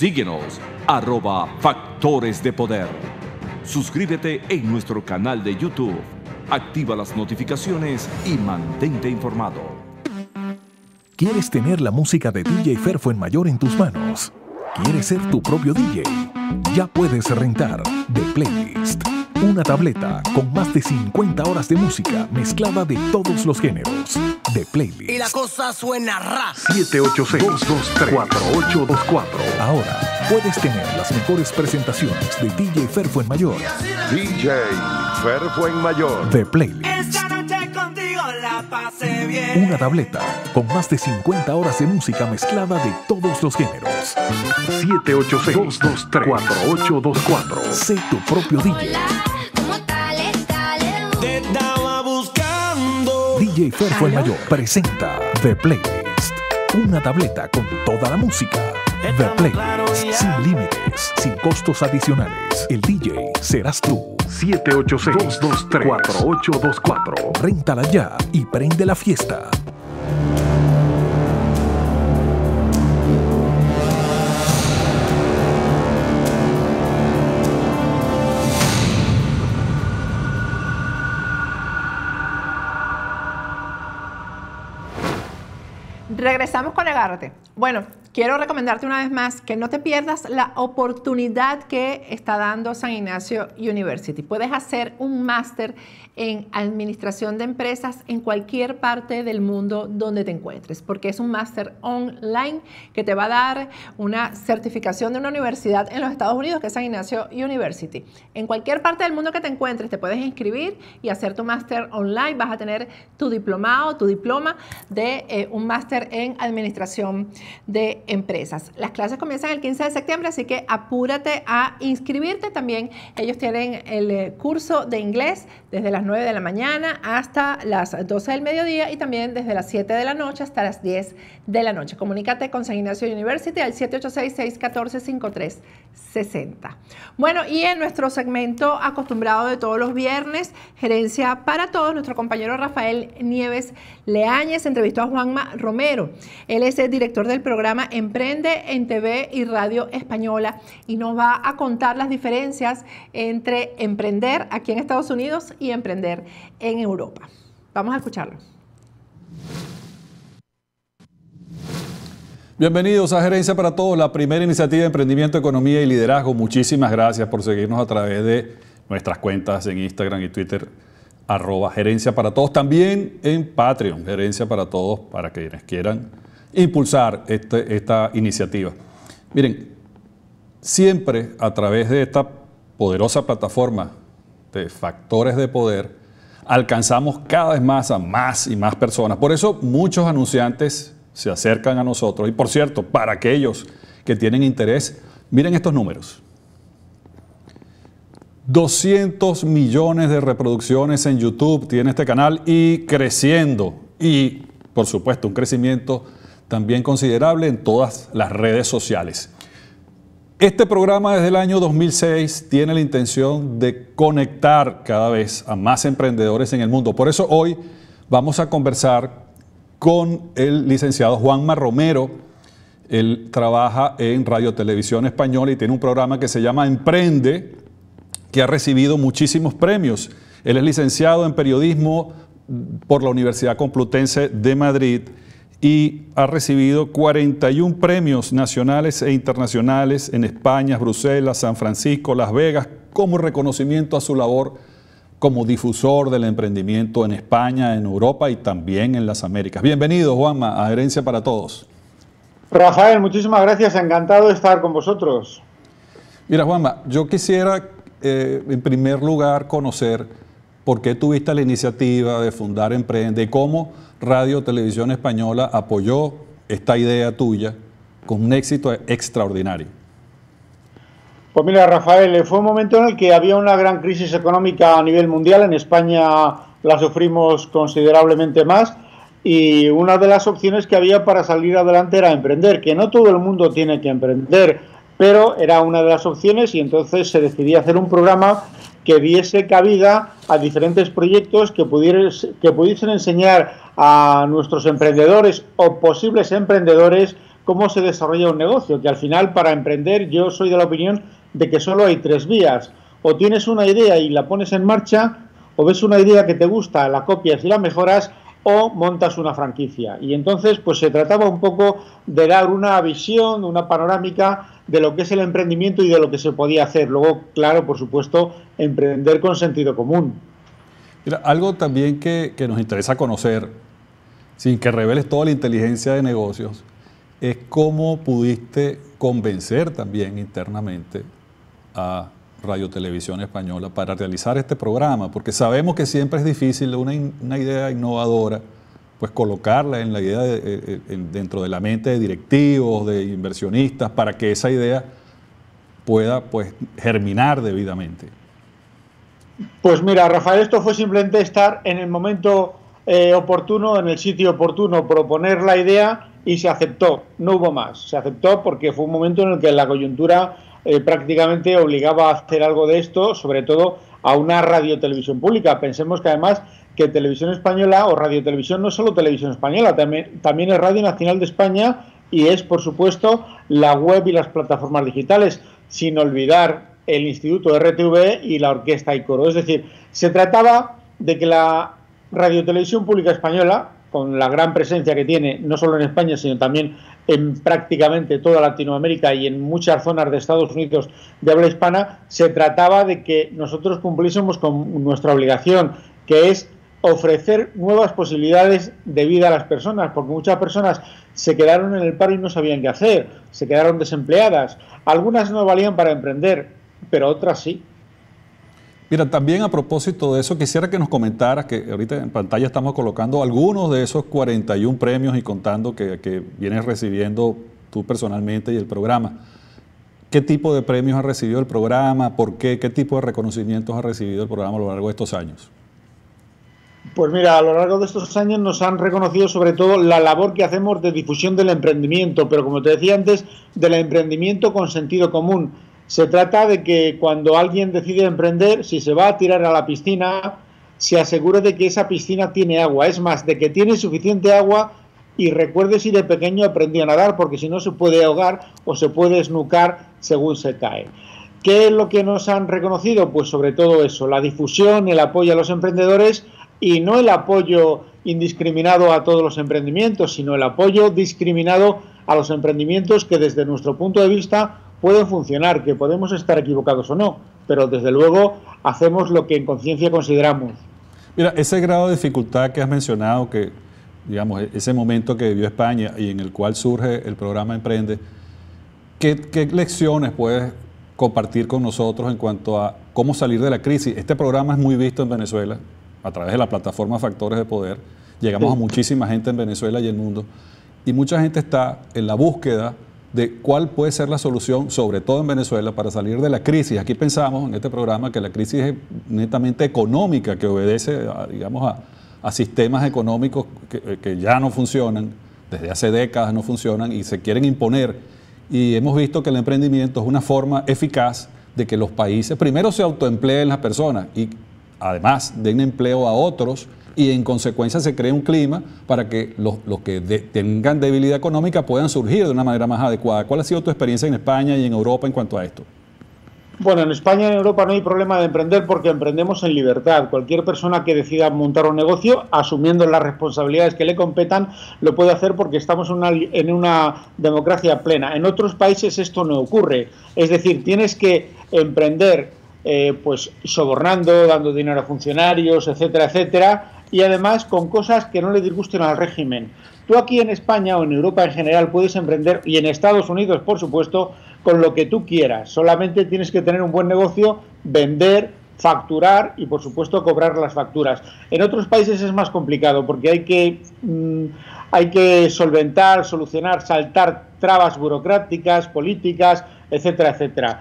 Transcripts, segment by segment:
Síguenos, arroba Factores de Poder. Suscríbete en nuestro canal de YouTube, activa las notificaciones y mantente informado. ¿Quieres tener la música de DJ en mayor en tus manos? ¿Quieres ser tu propio DJ? Ya puedes rentar The Playlist una tableta con más de 50 horas de música mezclada de todos los géneros. De playlist. Y la cosa suena ra. 786-223-4824. Ahora puedes tener las mejores presentaciones de DJ Ferfo en Mayor. DJ Ferfo en Mayor. De Playlist. Esta noche contigo la pasé bien. Una tableta con más de 50 horas de música mezclada de todos los géneros. 786-223-4824. Sé tu propio DJ. DJ Ferfo el Mayor presenta The Playlist. Una tableta con toda la música. The Playlist. Sin límites, sin costos adicionales. El DJ serás tú. 786-223-4824. Réntala ya y prende la fiesta. Regresamos con Agárrate. Bueno, quiero recomendarte una vez más que no te pierdas la oportunidad que está dando San Ignacio University. Puedes hacer un máster en administración de empresas en cualquier parte del mundo donde te encuentres, porque es un máster online que te va a dar una certificación de una universidad en los Estados Unidos, que es San Ignacio University. En cualquier parte del mundo que te encuentres, te puedes inscribir y hacer tu máster online. Vas a tener tu diplomado, tu diploma de eh, un máster en administración de empresas. Las clases comienzan el 15 de septiembre, así que apúrate a inscribirte. También ellos tienen el eh, curso de inglés desde las 9 de la mañana hasta las 12 del mediodía y también desde las 7 de la noche hasta las 10 de la noche. Comunícate con San Ignacio University al 786-614-5360. Bueno, y en nuestro segmento acostumbrado de todos los viernes, Gerencia para Todos, nuestro compañero Rafael Nieves Leáñez entrevistó a Juanma Romero. Él es el director del programa Emprende en TV y Radio Española y nos va a contar las diferencias entre emprender aquí en Estados Unidos y emprender en Europa. Vamos a escucharlo. Bienvenidos a Gerencia para Todos, la primera iniciativa de emprendimiento, economía y liderazgo. Muchísimas gracias por seguirnos a través de nuestras cuentas en Instagram y Twitter, arroba Gerencia para Todos. También en Patreon, Gerencia para Todos, para quienes quieran impulsar este- esta iniciativa. Miren, siempre a través de esta poderosa plataforma de factores de poder, alcanzamos cada vez más a más y más personas. Por eso muchos anunciantes se acercan a nosotros. Y por cierto, para aquellos que tienen interés, miren estos números. 200 millones de reproducciones en YouTube tiene este canal y creciendo. Y, por supuesto, un crecimiento también considerable en todas las redes sociales. Este programa desde el año 2006 tiene la intención de conectar cada vez a más emprendedores en el mundo. Por eso hoy vamos a conversar con el licenciado Juanma Romero. Él trabaja en Radio Televisión Española y tiene un programa que se llama Emprende, que ha recibido muchísimos premios. Él es licenciado en periodismo por la Universidad Complutense de Madrid y ha recibido 41 premios nacionales e internacionales en España, Bruselas, San Francisco, Las Vegas, como reconocimiento a su labor como difusor del emprendimiento en España, en Europa y también en las Américas. Bienvenido, Juanma, a Herencia para Todos. Rafael, muchísimas gracias, encantado de estar con vosotros. Mira, Juanma, yo quisiera eh, en primer lugar conocer por qué tuviste la iniciativa de fundar Emprende cómo Radio Televisión Española apoyó esta idea tuya con un éxito extraordinario. Pues mira, Rafael, fue un momento en el que había una gran crisis económica a nivel mundial. En España la sufrimos considerablemente más. Y una de las opciones que había para salir adelante era emprender, que no todo el mundo tiene que emprender, pero era una de las opciones y entonces se decidió hacer un programa que diese cabida a diferentes proyectos que, que pudiesen enseñar a nuestros emprendedores o posibles emprendedores cómo se desarrolla un negocio, que al final para emprender yo soy de la opinión de que solo hay tres vías. O tienes una idea y la pones en marcha, o ves una idea que te gusta, la copias y la mejoras, o montas una franquicia. Y entonces, pues se trataba un poco de dar una visión, una panorámica de lo que es el emprendimiento y de lo que se podía hacer. Luego, claro, por supuesto, emprender con sentido común. Algo también que, que nos interesa conocer, sin que reveles toda la inteligencia de negocios, es cómo pudiste convencer también internamente a Radio Televisión Española para realizar este programa, porque sabemos que siempre es difícil una, idea innovadora, pues colocarla en la idea de, dentro de la mente de directivos, de inversionistas, para que esa idea pueda pues germinar debidamente. Pues mira, Rafael, esto fue simplemente estar en el momento eh, oportuno, en el sitio oportuno, proponer la idea y se aceptó, no hubo más. Se aceptó porque fue un momento en el que la coyuntura eh, prácticamente obligaba a hacer algo de esto, sobre todo a una radiotelevisión pública. Pensemos que además que Televisión Española o Radio Televisión no es solo Televisión Española, también, también es Radio Nacional de España y es, por supuesto, la web y las plataformas digitales, sin olvidar el Instituto RTV y la Orquesta y Coro. Es decir, se trataba de que la Radiotelevisión Pública Española, con la gran presencia que tiene, no solo en España, sino también en prácticamente toda Latinoamérica y en muchas zonas de Estados Unidos de habla hispana, se trataba de que nosotros cumpliésemos con nuestra obligación, que es ofrecer nuevas posibilidades de vida a las personas, porque muchas personas se quedaron en el paro y no sabían qué hacer, se quedaron desempleadas, algunas no valían para emprender, pero otras sí. Mira, también a propósito de eso, quisiera que nos comentaras, que ahorita en pantalla estamos colocando algunos de esos 41 premios y contando que, vienes recibiendo tú personalmente y el programa. ¿Qué tipo de premios ha recibido el programa? ¿Por qué? ¿Qué tipo de reconocimientos ha recibido el programa a lo largo de estos años? Pues mira, a lo largo de estos años nos han reconocido sobre todo la labor que hacemos de difusión del emprendimiento, pero como te decía antes, del emprendimiento con sentido común se trata de que cuando alguien decide emprender, si se va a tirar a la piscina, se asegure de que esa piscina tiene agua. Es más, de que tiene suficiente agua y recuerde si de pequeño aprendí a nadar, porque si no se puede ahogar o se puede esnucar según se cae. ¿Qué es lo que nos han reconocido? Pues sobre todo eso, la difusión, el apoyo a los emprendedores y no el apoyo indiscriminado a todos los emprendimientos, sino el apoyo discriminado a los emprendimientos que desde nuestro punto de vista pueden funcionar, que podemos estar equivocados o no, pero desde luego hacemos lo que en conciencia consideramos. Mira, ese grado de dificultad que has mencionado, que digamos, e-, ese momento que vivió España y en el cual surge el programa Emprende, ¿qué, qué lecciones puedes compartir con nosotros en cuanto a cómo salir de la crisis? Este programa es muy visto en Venezuela a través de la plataforma Factores de Poder. Llegamos a muchísima gente en Venezuela y el mundo. Y mucha gente está en la búsqueda de cuál puede ser la solución, sobre todo en Venezuela, para salir de la crisis. Aquí pensamos en este programa que la crisis es netamente económica, que obedece, a, digamos, a, sistemas económicos que, que, ya no funcionan, desde hace décadas no funcionan y se quieren imponer. Y hemos visto que el emprendimiento es una forma eficaz de que los países primero se autoempleen las personas y además den empleo a otros y en consecuencia se crea un clima para que los, que tengan debilidad económica puedan surgir de una manera más adecuada. ¿Cuál ha sido tu experiencia en España y en Europa en cuanto a esto? Bueno, en España y en Europa no hay problema de emprender porque emprendemos en libertad. Cualquier persona que decida montar un negocio, asumiendo las responsabilidades que le competan, lo puede hacer porque estamos en una democracia plena. En otros países esto no ocurre. Es decir, tienes que emprender eh, pues sobornando, dando dinero a funcionarios, etcétera, etcétera, y además con cosas que no le disgusten al régimen. Tú aquí en España o en Europa en general puedes emprender, y en Estados Unidos, por supuesto, con lo que tú quieras. Solamente tienes que tener un buen negocio, vender, facturar y, por supuesto, cobrar las facturas. En otros países es más complicado porque hay que, mm, hay que solventar, solucionar, saltar trabas burocráticas, políticas, etcétera, etcétera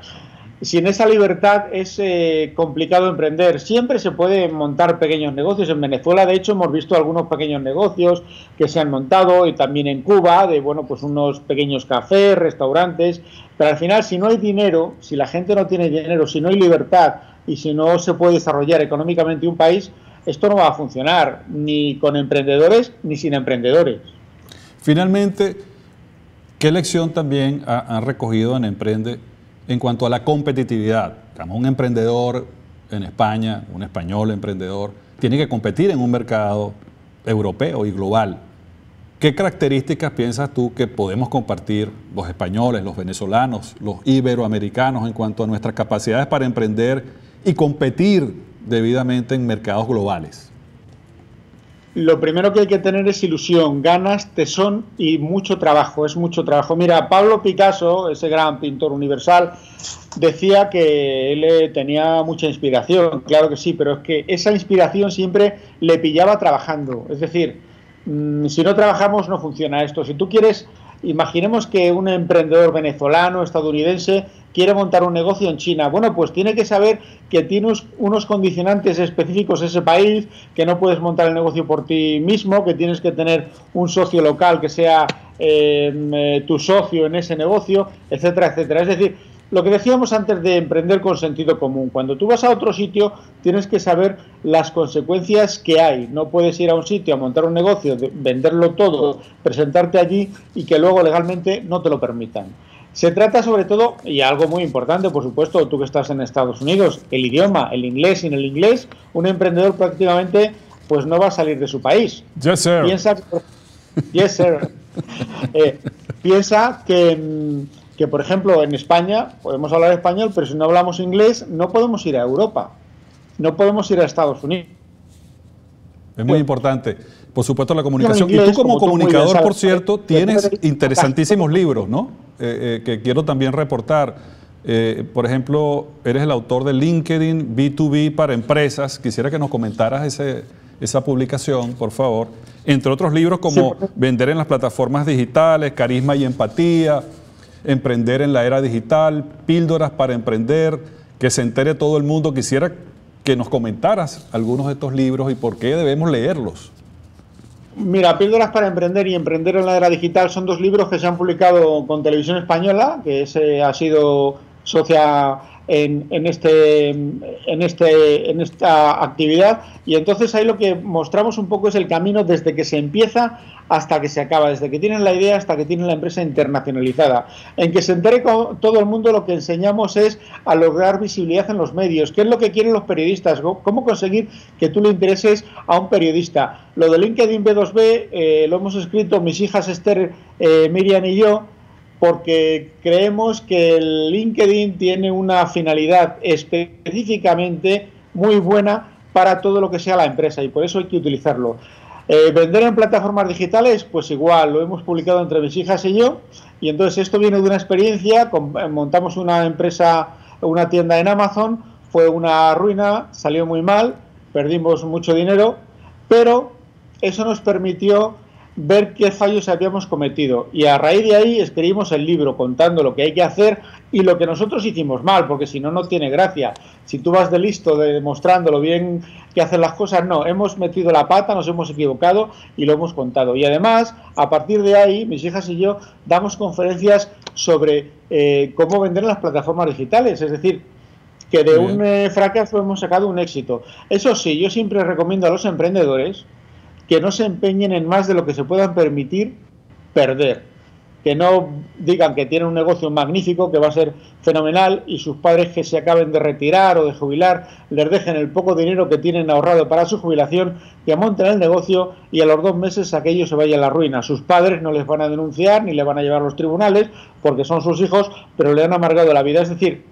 sin esa libertad es eh, complicado emprender. Siempre se puede montar pequeños negocios. En Venezuela, de hecho, hemos visto algunos pequeños negocios que se han montado y también en Cuba, de bueno, pues unos pequeños cafés, restaurantes. Pero al final, si no hay dinero, si la gente no tiene dinero, si no hay libertad y si no se puede desarrollar económicamente un país, esto no va a funcionar ni con emprendedores ni sin emprendedores. Finalmente, ¿Qué lección también ha- han recogido en Emprende en cuanto a la competitividad? Digamos, un emprendedor en España, un español emprendedor, tiene que competir en un mercado europeo y global. ¿Qué características piensas tú que podemos compartir los españoles, los venezolanos, los iberoamericanos en cuanto a nuestras capacidades para emprender y competir debidamente en mercados globales? Lo primero que hay que tener es ilusión, ganas, tesón y mucho trabajo. Es mucho trabajo. Mira, Pablo Picasso, ese gran pintor universal, decía que él eh, tenía mucha inspiración. Claro que sí, pero es que esa inspiración siempre le pillaba trabajando. Es decir, mm, si no trabajamos no funciona esto. Si tú quieres, imaginemos que un emprendedor venezolano, estadounidense, quiere montar un negocio en China. Bueno, pues tiene que saber que tiene unos, condicionantes específicos ese país, que no puedes montar el negocio por ti mismo, que tienes que tener un socio local que sea eh, eh, tu socio en ese negocio, etcétera, etcétera. Es decir, lo que decíamos antes de emprender con sentido común, cuando tú vas a otro sitio tienes que saber las consecuencias que hay. No puedes ir a un sitio a montar un negocio, de- venderlo todo, presentarte allí y que luego legalmente no te lo permitan. Se trata sobre todo, y algo muy importante, por supuesto, tú que estás en Estados Unidos, el idioma, el inglés. Sin el inglés, un emprendedor prácticamente pues no va a salir de su país. Yes, sir. Piensa que, yes, sir. Eh, piensa que, mm, que, por ejemplo, en España podemos hablar español, pero si no hablamos inglés, no podemos ir a Europa. No podemos ir a Estados Unidos. Es muy importante. Por supuesto, la comunicación. inglés, y tú como, como tú comunicador, sabes, por cierto, tienes interesantísimos libros, ¿no? Eh, eh, que quiero también reportar. Eh, por ejemplo, eres el autor de LinkedIn B2B para empresas. Quisiera que nos comentaras ese- esa publicación, por favor. Entre otros libros como Sí. Vender en las plataformas digitales, Carisma y Empatía, Emprender en la era digital, Píldoras para emprender, que se entere todo el mundo. Quisiera que nos comentaras algunos de estos libros y por qué debemos leerlos. Mira, Píldoras para Emprender y Emprender en la Era Digital son dos libros que se han publicado con Televisión Española, que ese ha sido socia en, en este, en, este, en esta actividad. Y entonces ahí lo que mostramos un poco es el camino desde que se empieza hasta que se acaba, desde que tienen la idea hasta que tienen la empresa internacionalizada. En que se entere con todo el mundo lo que enseñamos es a lograr visibilidad en los medios. ¿Qué es lo que quieren los periodistas? ¿Cómo conseguir que tú le intereses a un periodista? Lo de LinkedIn B2B eh, lo hemos escrito mis hijas Esther, eh, Miriam y yo porque creemos que el LinkedIn tiene una finalidad específicamente muy buena para todo lo que sea la empresa y por eso hay que utilizarlo. Eh, vender en plataformas digitales, pues igual, lo hemos publicado entre mis hijas y yo, y entonces esto viene de una experiencia, eh, montamos una empresa, una tienda en Amazon, fue una ruina, salió muy mal, perdimos mucho dinero, pero eso nos permitió ver qué fallos habíamos cometido y a raíz de ahí escribimos el libro contando lo que hay que hacer y lo que nosotros hicimos mal, porque si no, no tiene gracia. Si tú vas de listo de demostrando lo bien que hacen las cosas, no, hemos metido la pata, nos hemos equivocado y lo hemos contado. Y además, a partir de ahí, mis hijas y yo damos conferencias sobre eh, cómo vender en las plataformas digitales, es decir, que de un eh, fracaso hemos sacado un éxito. Eso sí, yo siempre recomiendo a los emprendedores que no se empeñen en más de lo que se puedan permitir perder. Que no digan que tienen un negocio magnífico, que va a ser fenomenal, y sus padres que se acaben de retirar o de jubilar les dejen el poco dinero que tienen ahorrado para su jubilación, que monten el negocio y a los dos meses aquello se vaya a la ruina. Sus padres no les van a denunciar ni le van a llevar a los tribunales porque son sus hijos, pero le han amargado la vida. Es decir,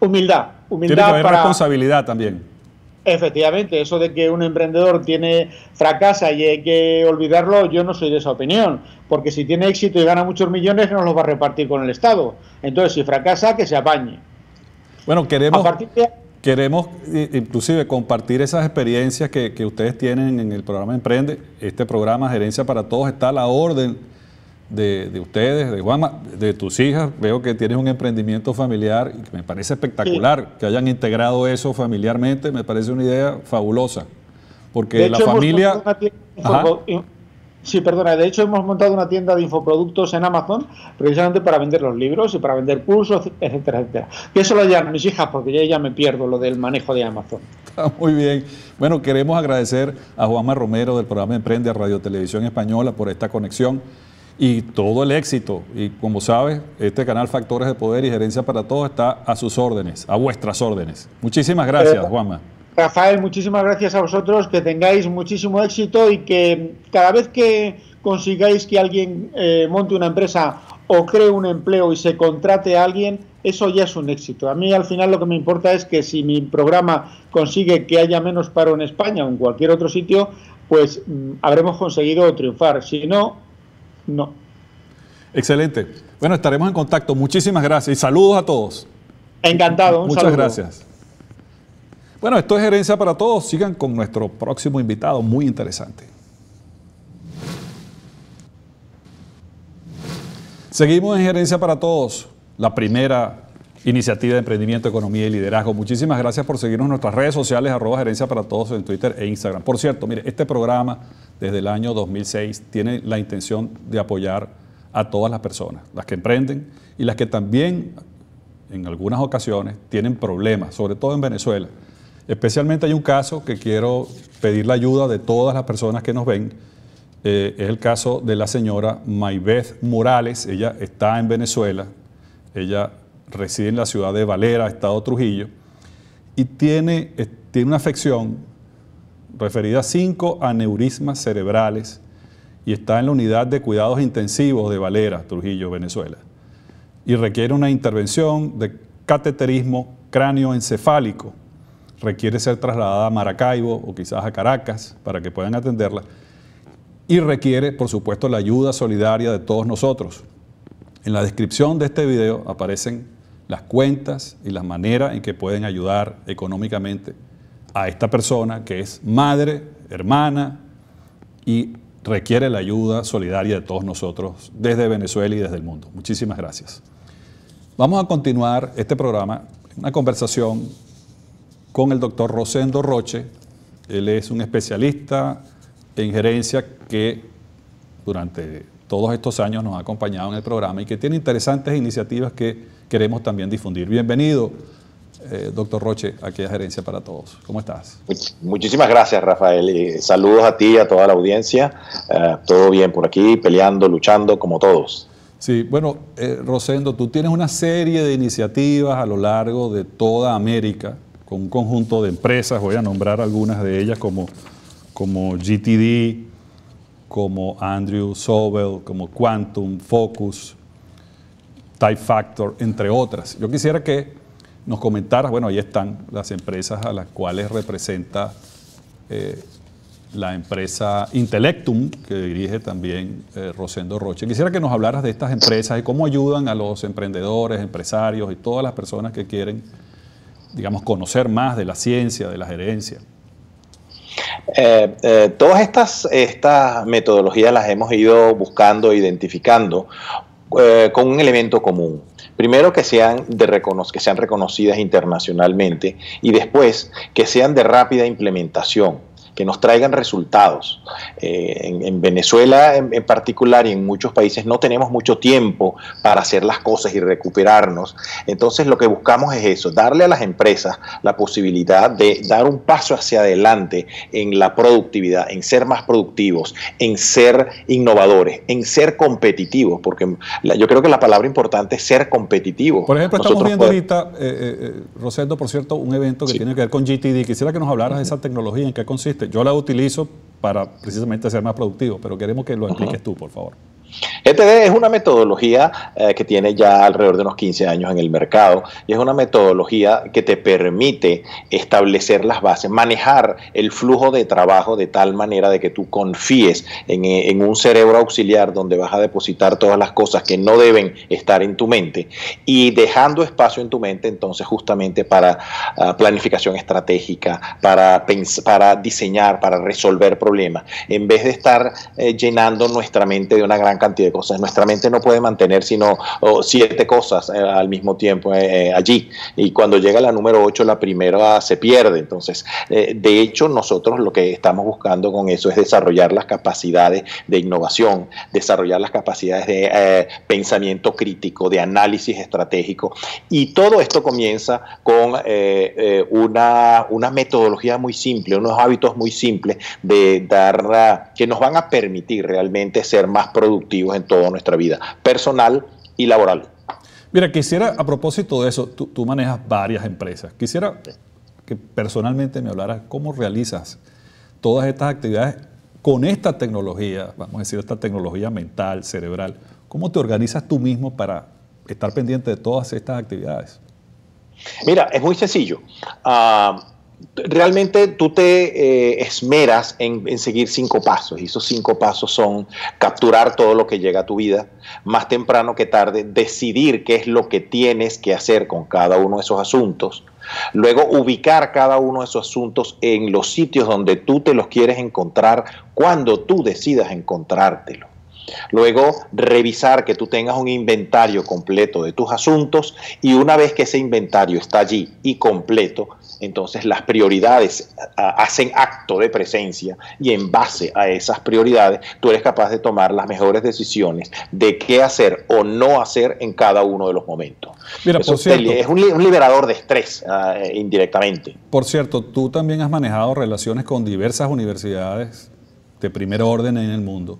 humildad. Humildad Tiene que haber para... responsabilidad también. Efectivamente, eso de que un emprendedor tiene fracasa y hay que olvidarlo, yo no soy de esa opinión, porque si tiene éxito y gana muchos millones no los va a repartir con el Estado. Entonces, si fracasa, que se apañe. Bueno, queremos, de queremos eh, inclusive compartir esas experiencias que, que ustedes tienen en el programa Emprende. Este programa Gerencia para Todos está a la orden de, de ustedes, de Juanma, de tus hijas. Veo que tienes un emprendimiento familiar y que me parece espectacular que hayan integrado eso familiarmente. Me parece una idea fabulosa. Porque de la hecho, familia... Sí, perdona, de hecho hemos montado una tienda de infoproductos en Amazon precisamente para vender los libros y para vender cursos, etcétera, etcétera. Que eso lo llevan mis hijas porque yo ya me pierdo lo del manejo de Amazon. Está muy bien. Bueno, queremos agradecer a Juanma Romero del programa Emprende a Radio Televisión Española por esta conexión y todo el éxito. Y como sabes, este canal Factores de Poder y Gerencia para Todos está a sus órdenes, a vuestras órdenes. Muchísimas gracias, Eh, Juanma. Rafael, muchísimas gracias a vosotros, que tengáis muchísimo éxito y que cada vez que consigáis que alguien eh, monte una empresa o cree un empleo y se contrate a alguien, eso ya es un éxito. A mí al final lo que me importa es que si mi programa consigue que haya menos paro en España o en cualquier otro sitio, pues mm, habremos conseguido triunfar. Si no, no. Excelente. Bueno, estaremos en contacto. Muchísimas gracias y saludos a todos. Encantado. Un Muchas saludo. gracias. Bueno, esto es Gerencia para Todos. Sigan con nuestro próximo invitado, muy interesante. Seguimos en Gerencia para Todos, la primera iniciativa de emprendimiento, economía y liderazgo. Muchísimas gracias por seguirnos en nuestras redes sociales, arroba Gerencia para Todos en Twitter e Instagram. Por cierto, mire, este programa desde el año 2006 tiene la intención de apoyar a todas las personas, las que emprenden y las que también en algunas ocasiones tienen problemas, sobre todo en Venezuela. Especialmente hay un caso que quiero pedir la ayuda de todas las personas que nos ven. Eh, es el caso de la señora Maybeth Morales. Ella está en Venezuela. Ella reside en la ciudad de Valera, Estado Trujillo. Y tiene, tiene una afección referida a cinco aneurismas cerebrales y está en la unidad de cuidados intensivos de Valera, Trujillo, Venezuela y requiere una intervención de cateterismo cráneoencefálico. Requiere ser trasladada a Maracaibo o quizás a Caracas para que puedan atenderla. Y requiere, por supuesto, la ayuda solidaria de todos nosotros. En la descripción de este video aparecen las cuentas y las maneras en que pueden ayudar económicamente a esta persona que es madre, hermana y requiere la ayuda solidaria de todos nosotros desde Venezuela y desde el mundo. Muchísimas gracias. Vamos a continuar este programa, una conversación con el doctor Rosendo Roche. Él es un especialista en gerencia que durante todos estos años nos ha acompañado en el programa y que tiene interesantes iniciativas que queremos también difundir. Bienvenido, eh, doctor Roche, aquí a Gerencia para Todos. ¿Cómo estás? Much- Muchísimas gracias, Rafael. Y saludos a ti y a toda la audiencia. Eh, todo bien por aquí, peleando, luchando, como todos. Sí, bueno, eh, Rosendo, tú tienes una serie de iniciativas a lo largo de toda América con un conjunto de empresas, voy a nombrar algunas de ellas como, como GTD, como Andrew Sobel, como Quantum, Focus, Type Factor, entre otras. Yo quisiera que nos comentaras, bueno, ahí están las empresas a las cuales representa eh, la empresa Intellectum, que dirige también eh, Rosendo Roche. Quisiera que nos hablaras de estas empresas y cómo ayudan a los emprendedores, empresarios y todas las personas que quieren, digamos, conocer más de la ciencia, de la gerencia. Eh, eh, todas estas, metodologías las hemos ido buscando, identificando eh, con un elemento común. Primero que sean, que sean reconocidas internacionalmente y después que sean de rápida implementación que nos traigan resultados. Eh, en, en Venezuela en, en particular y en muchos países no tenemos mucho tiempo para hacer las cosas y recuperarnos. Entonces lo que buscamos es eso, darle a las empresas la posibilidad de dar un paso hacia adelante en la productividad, en ser más productivos, en ser innovadores, en ser competitivos, porque la- yo creo que la palabra importante es ser competitivo. Por ejemplo, estamos viendo podemos- ahorita, eh, eh, eh, Rosendo, por cierto, un evento que Sí. tiene que ver con GTD. Quisiera que nos hablaras de esa tecnología, en qué consiste. Yo la utilizo para precisamente ser más productivo, pero queremos que lo expliques tú, por favor. GTD es una metodología eh, que tiene ya alrededor de unos 15 años en el mercado y es una metodología que te permite establecer las bases, manejar el flujo de trabajo de tal manera de que tú confíes en, eh, un cerebro auxiliar donde vas a depositar todas las cosas que no deben estar en tu mente y dejando espacio en tu mente entonces justamente para ah, planificación estratégica, para diseñar, para resolver problemas, en vez de estar eh, llenando nuestra mente de una gran cantidad de cosas. Nuestra mente no puede mantener sino siete cosas eh, al mismo tiempo eh, eh, allí. Y cuando llega la número ocho, la primera se pierde. Entonces, de hecho, nosotros lo que estamos buscando con eso es desarrollar las capacidades de innovación, desarrollar las capacidades de pensamiento crítico, de análisis estratégico. Y todo esto comienza con una, una metodología muy simple, unos hábitos muy simples de dar, que nos van a permitir realmente ser más productivos productivos en toda nuestra vida, personal y laboral. Mira, quisiera, a propósito de eso, tú, tú manejas varias empresas. Quisiera que personalmente me hablaras cómo realizas todas estas actividades con esta tecnología, vamos a decir, esta tecnología mental, cerebral. ¿Cómo te organizas tú mismo para estar pendiente de todas estas actividades? Mira, es muy sencillo. Ah, realmente tú te eh, esmeras en, en, seguir cinco pasos y esos cinco pasos son capturar todo lo que llega a tu vida, más temprano que tarde, decidir qué es lo que tienes que hacer con cada uno de esos asuntos, luego ubicar cada uno de esos asuntos en los sitios donde tú te los quieres encontrar cuando tú decidas encontrártelo. Luego, revisar que tú tengas un inventario completo de tus asuntos y una vez que ese inventario está allí y completo, entonces las prioridades hacen acto de presencia y en base a esas prioridades tú eres capaz de tomar las mejores decisiones de qué hacer o no hacer en cada uno de los momentos. Mira, Eso por cierto, es un, li- un liberador de estrés eh, indirectamente. Por cierto, tú también has manejado relaciones con diversas universidades de primer orden en el mundo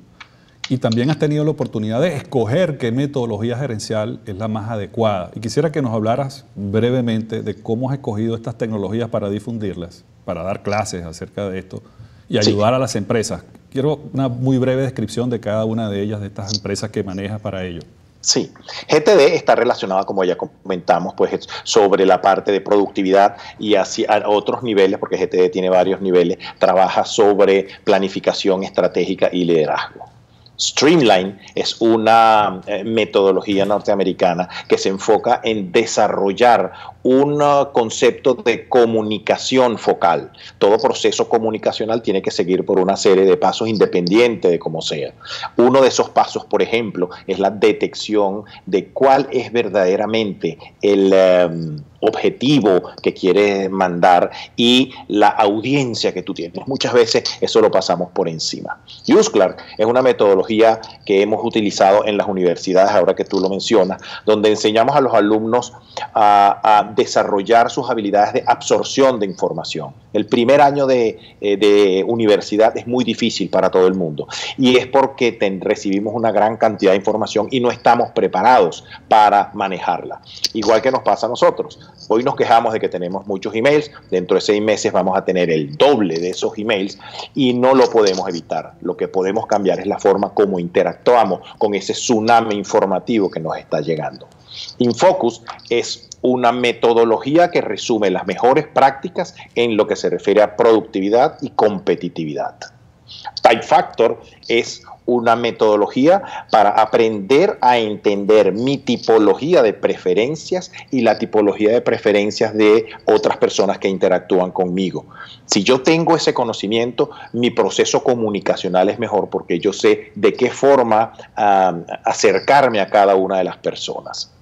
y también has tenido la oportunidad de escoger qué metodología gerencial es la más adecuada. Y quisiera que nos hablaras brevemente de cómo has escogido estas tecnologías para difundirlas, para dar clases acerca de esto y Sí. ayudar a las empresas. Quiero una muy breve descripción de cada una de ellas, de estas empresas que manejas para ello. Sí, GTD está relacionada, como ya comentamos, pues es sobre la parte de productividad y hacia a otros niveles, porque GTD tiene varios niveles, trabaja sobre planificación estratégica y liderazgo. Streamline es una eh, metodología norteamericana que se enfoca en desarrollar un uh, concepto de comunicación focal. Todo proceso comunicacional tiene que seguir por una serie de pasos independiente de cómo sea. Uno de esos pasos, por ejemplo, es la detección de cuál es verdaderamente el... um, objetivo que quieres mandar y la audiencia que tú tienes. Muchas veces eso lo pasamos por encima. USCLAR es una metodología que hemos utilizado en las universidades, ahora que tú lo mencionas, donde enseñamos a los alumnos a, desarrollar sus habilidades de absorción de información. El primer año de, eh, de universidad es muy difícil para todo el mundo y es porque recibimos una gran cantidad de información y no estamos preparados para manejarla. Igual que nos pasa a nosotros. Hoy nos quejamos de que tenemos muchos emails, dentro de seis meses vamos a tener el doble de esos emails y no lo podemos evitar. Lo que podemos cambiar es la forma como interactuamos con ese tsunami informativo que nos está llegando. Infocus es una metodología que resume las mejores prácticas en lo que se refiere a productividad y competitividad. Type Factor es una metodología para aprender a entender mi tipología de preferencias y la tipología de preferencias de otras personas que interactúan conmigo. Si yo tengo ese conocimiento, mi proceso comunicacional es mejor porque yo sé de qué forma um, acercarme a cada una de las personas.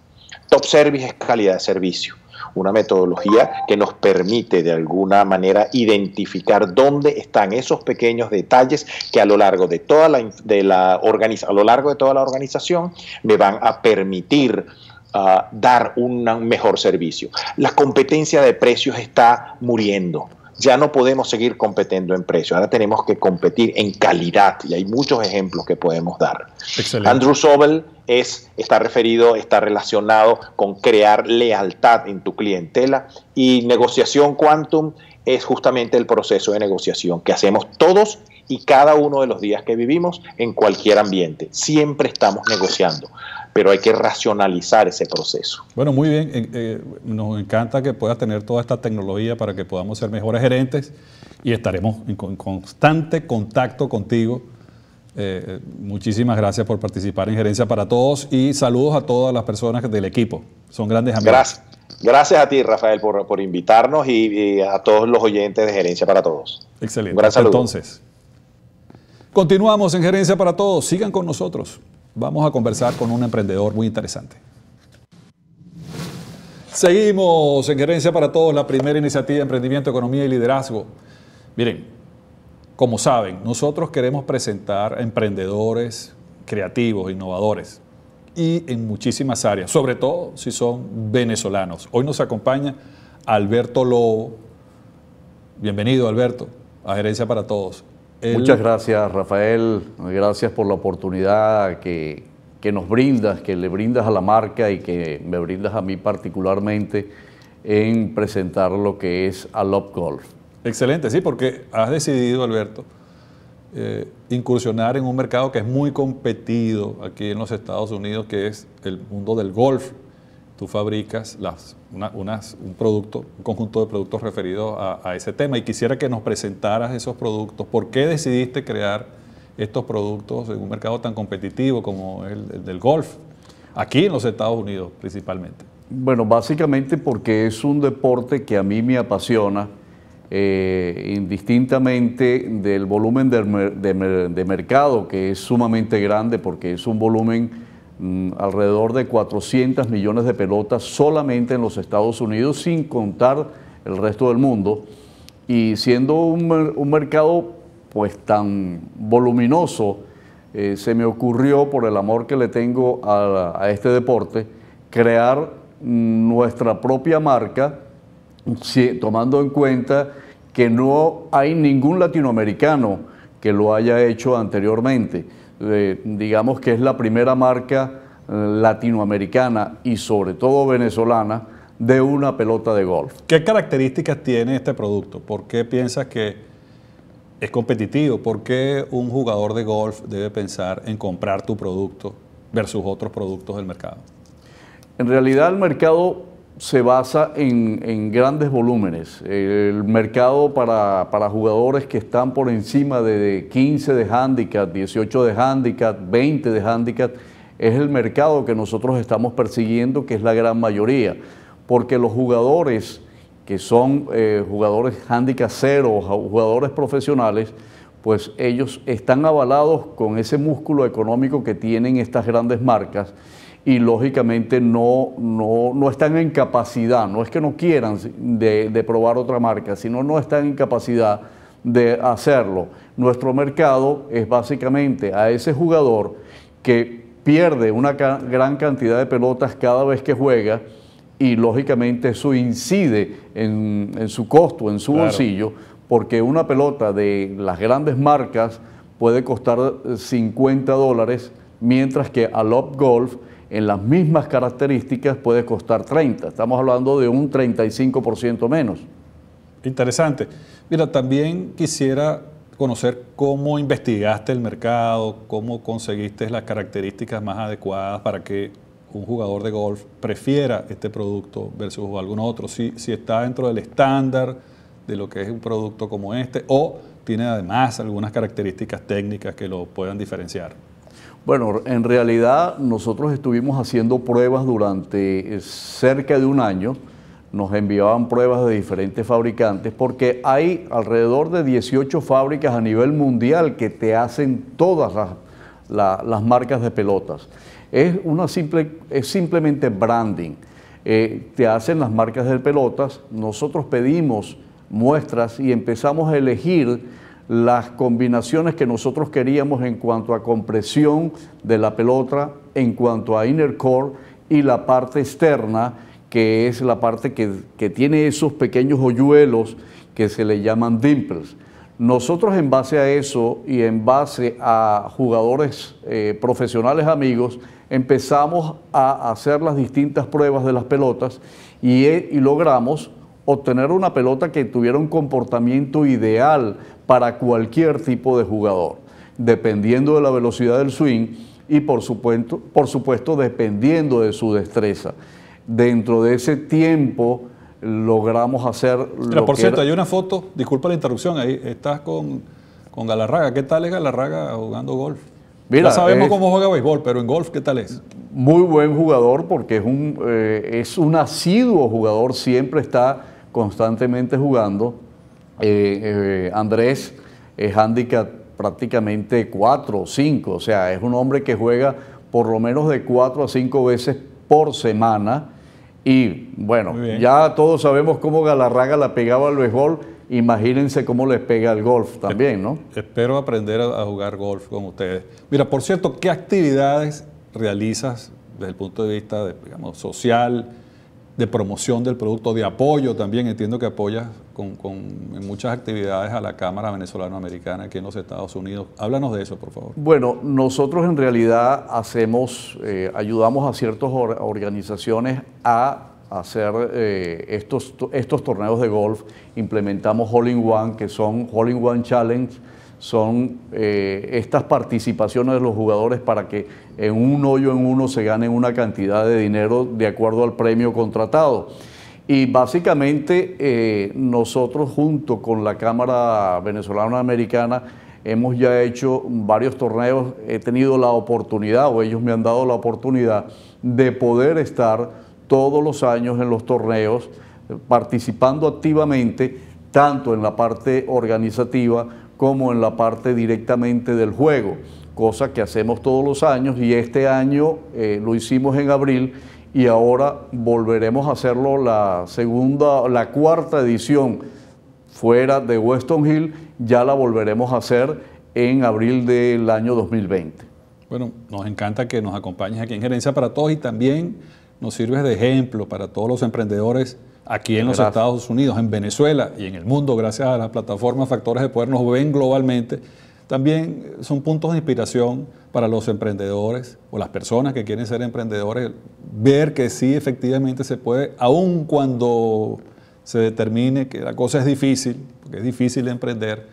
Top Service es calidad de servicio una metodología que nos permite de alguna manera identificar dónde están esos pequeños detalles que a lo largo de toda la, de la organiza, a lo largo de toda la organización me van a permitir uh, dar un mejor servicio. La competencia de precios está muriendo ya no podemos seguir competiendo en precio, ahora tenemos que competir en calidad y hay muchos ejemplos que podemos dar. Excelente. Andrew Sobel es, está referido, está relacionado con crear lealtad en tu clientela y negociación quantum es justamente el proceso de negociación que hacemos todos y cada uno de los días que vivimos en cualquier ambiente. Siempre estamos negociando, pero hay que racionalizar ese proceso. Bueno, muy bien. Eh, eh, nos encanta que puedas tener toda esta tecnología para que podamos ser mejores gerentes y estaremos en con constante contacto contigo. Eh, muchísimas gracias por participar en Gerencia para Todos y saludos a todas las personas del equipo. Son grandes amigos. Gracias. Gracias a ti, Rafael, por, por invitarnos y, y, a todos los oyentes de Gerencia para Todos. Excelente. Un gran saludo. Entonces, continuamos en Gerencia para Todos. Sigan con nosotros. Vamos a conversar con un emprendedor muy interesante. Seguimos en Gerencia para Todos, la primera iniciativa de emprendimiento, economía y liderazgo. Miren, como saben, nosotros queremos presentar emprendedores creativos, innovadores y en muchísimas áreas, sobre todo si son venezolanos. Hoy nos acompaña Alberto Lobo. Bienvenido, Alberto, a Gerencia para Todos. Muchas gracias, Rafael. Gracias por la oportunidad que, que nos brindas, que le brindas a la marca y que me brindas a mí particularmente en presentar lo que es Alop Golf. Excelente, sí, porque has decidido, Alberto, eh, incursionar en un mercado que es muy competido aquí en los Estados Unidos, que es el mundo del golf. Tú fabricas las, unas, un producto, un conjunto de productos referidos a, ese tema y quisiera que nos presentaras esos productos. ¿Por qué decidiste crear estos productos en un mercado tan competitivo como el, el del golf, aquí en los Estados Unidos principalmente? Bueno, básicamente porque es un deporte que a mí me apasiona eh, indistintamente del volumen de, de, de, mercado, que es sumamente grande porque es un volumen mm, alrededor de 400 millones de pelotas solamente en los Estados Unidos, sin contar el resto del mundo. Y siendo un, mercado pues tan voluminoso, eh, se me ocurrió, por el amor que le tengo a, este deporte, crear nuestra propia marca, tomando en cuenta que no hay ningún latinoamericano que lo haya hecho anteriormente. Eh, digamos que es la primera marca eh, latinoamericana y sobre todo venezolana de una pelota de golf. ¿Qué características tiene este producto? ¿Por qué piensas que es competitivo? ¿Por qué un jugador de golf debe pensar en comprar tu producto versus otros productos del mercado? En realidad el mercado se basa en, en, grandes volúmenes. El mercado para, para, jugadores que están por encima de 15 de handicap, 18 de handicap, 20 de handicap, es el mercado que nosotros estamos persiguiendo, que es la gran mayoría. Porque los jugadores que son eh, jugadores handicap cero jugadores profesionales, pues ellos están avalados con ese músculo económico que tienen estas grandes marcas y lógicamente no, no, no, están en capacidad, no es que no quieran de, de, probar otra marca, sino no están en capacidad de hacerlo. Nuestro mercado es básicamente a ese jugador que pierde una ca gran cantidad de pelotas cada vez que juega y lógicamente eso incide en, en su costo, en su claro. bolsillo, porque una pelota de las grandes marcas puede costar 50 dólares, mientras que a Love Golf en las mismas características puede costar 30. Estamos hablando de un 35% menos. Interesante. Mira, también quisiera conocer cómo investigaste el mercado, cómo conseguiste las características más adecuadas para que un jugador de golf prefiera este producto versus algún otro, si, si está dentro del estándar de lo que es un producto como este o tiene además algunas características técnicas que lo puedan diferenciar. Bueno, en realidad nosotros estuvimos haciendo pruebas durante cerca de un año. Nos enviaban pruebas de diferentes fabricantes porque hay alrededor de 18 fábricas a nivel mundial que te hacen todas las, la, las marcas de pelotas. Es, una simple, es simplemente branding. Eh, te hacen las marcas de pelotas, nosotros pedimos muestras y empezamos a elegir las combinaciones que nosotros queríamos en cuanto a compresión de la pelota, en cuanto a inner core y la parte externa, que es la parte que, que tiene esos pequeños hoyuelos que se le llaman dimples. Nosotros en base a eso y en base a jugadores eh, profesionales amigos, empezamos a hacer las distintas pruebas de las pelotas y, y logramos obtener una pelota que tuviera un comportamiento ideal para cualquier tipo de jugador, dependiendo de la velocidad del swing y por supuesto, por supuesto dependiendo de su destreza. Dentro de ese tiempo logramos hacer... Mira, por cierto, era... hay una foto, disculpa la interrupción, ahí estás con, con Galarraga. ¿Qué tal es Galarraga jugando golf? Mira, ya sabemos es, cómo juega béisbol, pero en golf, ¿qué tal es? Muy buen jugador porque es un, eh, es un asiduo jugador, siempre está constantemente jugando eh, eh, Andrés es handicap prácticamente 4 o 5, o sea, es un hombre que juega por lo menos de 4 a 5 veces por semana. Y bueno, ya todos sabemos cómo Galarraga la pegaba al béisbol, imagínense cómo les pega el golf también, ¿no? Espero aprender a jugar golf con ustedes. Mira, por cierto, ¿qué actividades realizas desde el punto de vista de, digamos, social, de promoción del producto, de apoyo también. Entiendo que apoyas con, con, muchas actividades a la Cámara Venezolano-Americana aquí en los Estados Unidos. Háblanos de eso, por favor. Bueno, nosotros en realidad hacemos, eh, ayudamos a ciertas or organizaciones a hacer eh, estos, estos torneos de golf. Implementamos Hole in One, que son Hole in One Challenge, son eh, estas participaciones de los jugadores para que en un hoyo en uno se ganen una cantidad de dinero de acuerdo al premio contratado. Y básicamente eh, nosotros junto con la Cámara Venezolana Americana hemos ya hecho varios torneos, he tenido la oportunidad o ellos me han dado la oportunidad de poder estar todos los años en los torneos participando activamente tanto en la parte organizativa como en la parte directamente del juego, cosa que hacemos todos los años y este año eh, lo hicimos en abril y ahora volveremos a hacerlo la segunda, la cuarta edición fuera de Weston Hill, ya la volveremos a hacer en abril del año 2020. Bueno, nos encanta que nos acompañes aquí en Gerencia para Todos y también nos sirves de ejemplo para todos los emprendedores aquí en los Estados Unidos, en Venezuela y en el mundo, gracias a la plataforma Factores de Poder, nos ven globalmente. También son puntos de inspiración para los emprendedores o las personas que quieren ser emprendedores, ver que sí efectivamente se puede, aun cuando se determine que la cosa es difícil, porque es difícil emprender,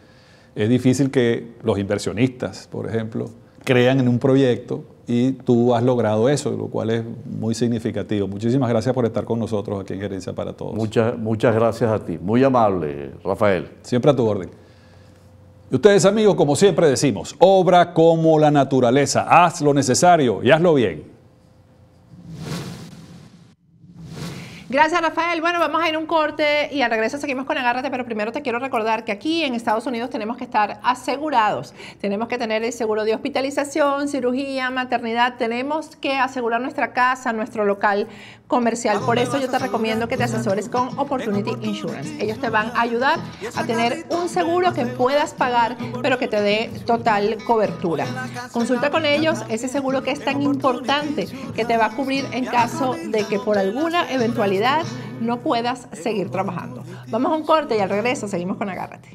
es difícil que los inversionistas, por ejemplo, crean en un proyecto y tú has logrado eso, lo cual es muy significativo. Muchísimas gracias por estar con nosotros aquí en Gerencia para Todos. Muchas, muchas gracias a ti. Muy amable, Rafael. Siempre a tu orden. Y ustedes amigos, como siempre decimos, obra como la naturaleza. Haz lo necesario y hazlo bien. Gracias, Rafael. Bueno, vamos a ir un corte y al regreso seguimos con Agárrate, pero primero te quiero recordar que aquí en Estados Unidos tenemos que estar asegurados. Tenemos que tener el seguro de hospitalización, cirugía, maternidad. Tenemos que asegurar nuestra casa, nuestro local comercial. Por eso yo te recomiendo que te asesores con Opportunity Insurance. Ellos te van a ayudar a tener un seguro que puedas pagar, pero que te dé total cobertura. Consulta con ellos ese seguro que es tan importante que te va a cubrir en caso de que por alguna eventualidad no puedas seguir trabajando. Vamos a un corte y al regreso seguimos con Agárrate.